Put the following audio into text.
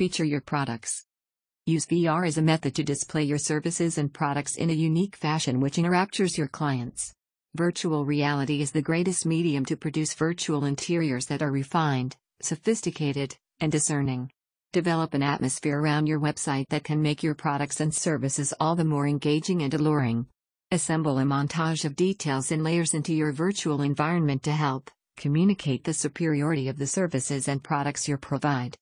feature your products. Use VR as a method to display your services and products in a unique fashion which enraptures your clients. Virtual reality is the greatest medium to produce virtual interiors that are refined, sophisticated, and discerning. Develop an atmosphere around your website that can make your products and services all the more engaging and alluring. Assemble a montage of details and layers into your virtual environment to help communicate the superiority of the services and products you provide.